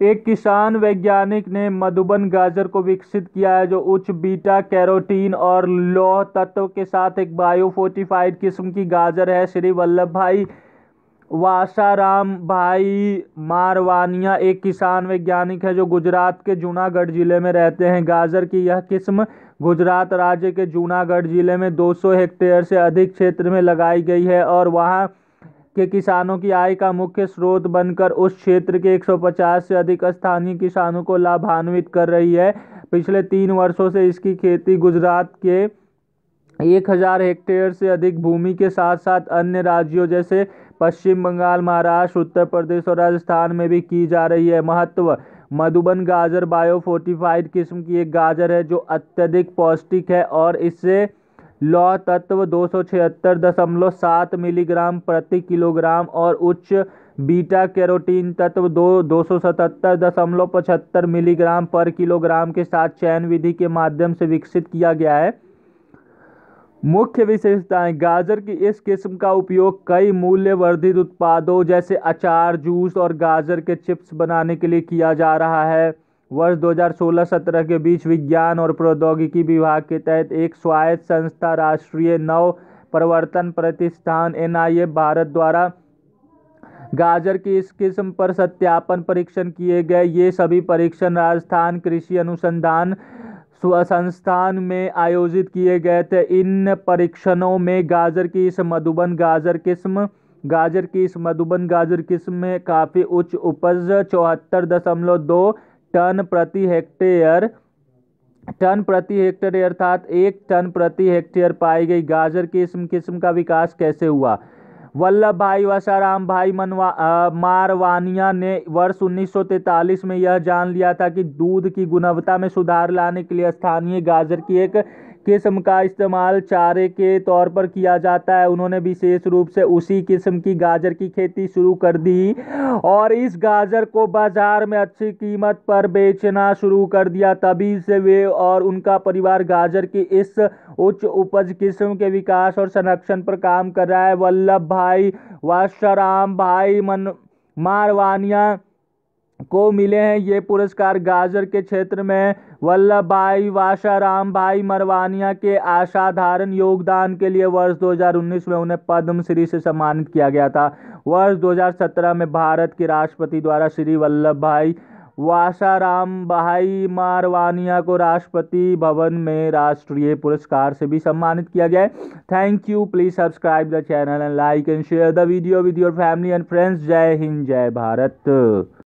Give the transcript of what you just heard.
एक किसान वैज्ञानिक ने मधुबन गाजर को विकसित किया है, जो उच्च बीटा कैरोटीन और लौह तत्व के साथ एक बायोफोर्टिफाइड किस्म की गाजर है। श्री वल्लभ भाई वासाराम भाई मारवानिया, एक किसान वैज्ञानिक है, जो गुजरात के जूनागढ़ ज़िले में रहते हैं। गाजर की यह किस्म गुजरात राज्य के जूनागढ़ ज़िले में 200 हेक्टेयर से अधिक क्षेत्र में लगाई गई है और वहाँ के किसानों की आय का मुख्य स्रोत बनकर उस क्षेत्र के 150 से अधिक स्थानीय किसानों को लाभान्वित कर रही है। पिछले तीन वर्षों से इसकी खेती गुजरात के एक हज़ार हेक्टेयर से अधिक भूमि के साथ साथ अन्य राज्यों जैसे पश्चिम बंगाल, महाराष्ट्र, उत्तर प्रदेश और राजस्थान में भी की जा रही है। महत्व, मधुबन गाजर बायोफोर्टिफाइड किस्म की एक गाजर है जो अत्यधिक पौष्टिक है और इससे लौह तत्व दो मिलीग्राम प्रति किलोग्राम और उच्च बीटा कैरोटीन तत्व दो दो मिलीग्राम पर किलोग्राम के साथ चयन विधि के माध्यम से विकसित किया गया है। मुख्य विशेषताएँ, गाजर की इस किस्म का उपयोग कई मूल्य वर्धित उत्पादों जैसे अचार, जूस और गाजर के चिप्स बनाने के लिए किया जा रहा है। वर्ष 2016-17 के बीच विज्ञान और प्रौद्योगिकी विभाग के तहत एक स्वायत्त संस्था राष्ट्रीय नव प्रवर्तन प्रतिष्ठान एनआईए भारत द्वारा गाजर की इस किस्म पर सत्यापन परीक्षण किए गए। ये सभी परीक्षण राजस्थान कृषि अनुसंधान संस्थान में आयोजित किए गए थे। इन परीक्षणों में गाजर की इस मधुबन गाजर किस्म, गाजर की इस मधुबन गाजर किस्म में काफ़ी उच्च उपज, चौहत्तर दशमलव दो टन प्रति हेक्टेयर, टन प्रति हेक्टेयर अर्थात एक टन प्रति हेक्टेयर पाई गई गाजर किस्म किस्म का विकास कैसे हुआ? वल्लभ भाई वसाराम भाई मनवा मारवानिया ने वर्ष 1943 में यह जान लिया था कि दूध की गुणवत्ता में सुधार लाने के लिए स्थानीय गाजर की एक किस्म का इस्तेमाल चारे के तौर पर किया जाता है। उन्होंने विशेष रूप से उसी किस्म की गाजर की खेती शुरू कर दी और इस गाजर को बाज़ार में अच्छी कीमत पर बेचना शुरू कर दिया। तभी से वे और उनका परिवार गाजर की इस उच्च उपज किस्म के विकास और संरक्षण पर काम कर रहा है। वल्लभ भाई वाशाराम भाई, मन, मारवानिया को मिले हैं ये पुरस्कार गाजर के क्षेत्र में। वल्लभ भाई वाशाराम भाई, मरवानिया के असाधारण योगदान के लिए वर्ष 2019 में उन्हें पद्म श्री से सम्मानित किया गया था। वर्ष 2017 में भारत के राष्ट्रपति द्वारा श्री वल्लभ भाई वासाराम भाई मारवानिया को राष्ट्रपति भवन में राष्ट्रीय पुरस्कार से भी सम्मानित किया गया thank you please subscribe the channel and like and share the video with your family and friends जय हिंद, जय भारत।